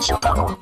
初太郎